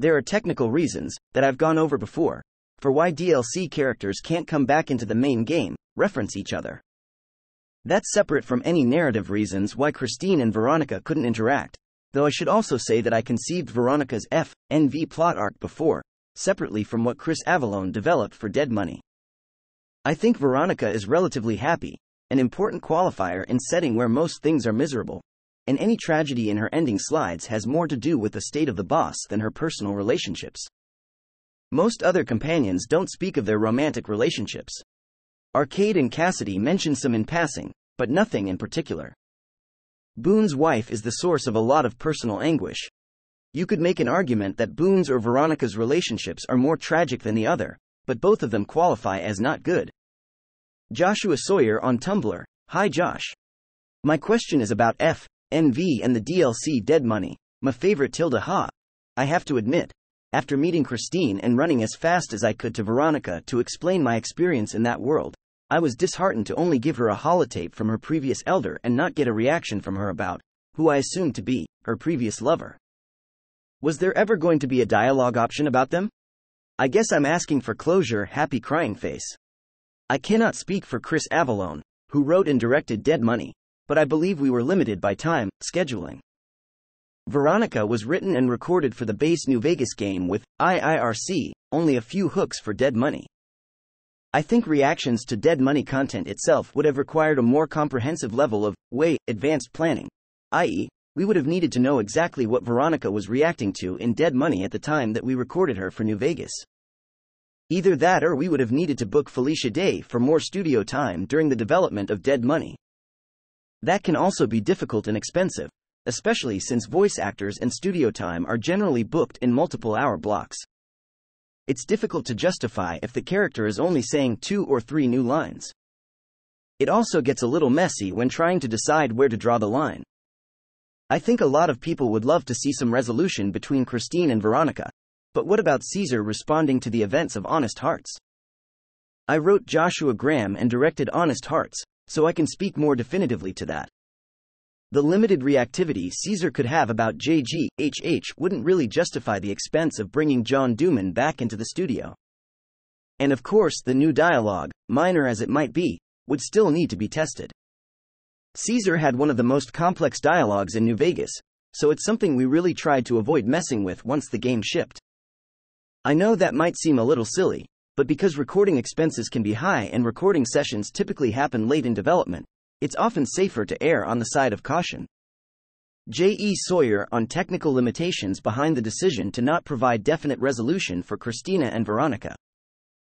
There are technical reasons, that I've gone over before, for why DLC characters can't come back into the main game, reference each other. That's separate from any narrative reasons why Christine and Veronica couldn't interact, though I should also say that I conceived Veronica's F, NV plot arc before, separately from what Chris Avellone developed for Dead Money. I think Veronica is relatively happy, an important qualifier in setting where most things are miserable, and any tragedy in her ending slides has more to do with the state of the boss than her personal relationships. Most other companions don't speak of their romantic relationships. Arcade and Cassidy mention some in passing, but nothing in particular. Boone's wife is the source of a lot of personal anguish. You could make an argument that Boone's or Veronica's relationships are more tragic than the other, but both of them qualify as not good. Joshua Sawyer on Tumblr. Hi Josh. My question is about F, NV and the DLC Dead Money, my favorite Tilda Ha. I have to admit, after meeting Christine and running as fast as I could to Veronica to explain my experience in that world, I was disheartened to only give her a holotape from her previous elder and not get a reaction from her about, who I assumed to be, her previous lover. Was there ever going to be a dialogue option about them? I guess I'm asking for closure, happy crying face. I cannot speak for Chris Avellone, who wrote and directed Dead Money, but I believe we were limited by time, scheduling. Veronica was written and recorded for the base New Vegas game with IIRC, only a few hooks for Dead Money. I think reactions to Dead Money content itself would have required a more comprehensive level of, way, advanced planning, i.e., we would have needed to know exactly what Veronica was reacting to in Dead Money at the time that we recorded her for New Vegas. Either that or we would have needed to book Felicia Day for more studio time during the development of Dead Money. That can also be difficult and expensive, especially since voice actors and studio time are generally booked in multiple hour blocks. It's difficult to justify if the character is only saying two or three new lines. It also gets a little messy when trying to decide where to draw the line. I think a lot of people would love to see some resolution between Christine and Veronica, but what about Caesar responding to the events of Honest Hearts? I wrote Joshua Graham and directed Honest Hearts, so I can speak more definitively to that. The limited reactivity Caesar could have about JGHH wouldn't really justify the expense of bringing John Doman back into the studio. And of course, the new dialogue, minor as it might be, would still need to be tested. Caesar had one of the most complex dialogues in New Vegas, so it's something we really tried to avoid messing with once the game shipped. I know that might seem a little silly, but because recording expenses can be high and recording sessions typically happen late in development, it's often safer to err on the side of caution. J. E. Sawyer on technical limitations behind the decision to not provide definite resolution for Christina and Veronica.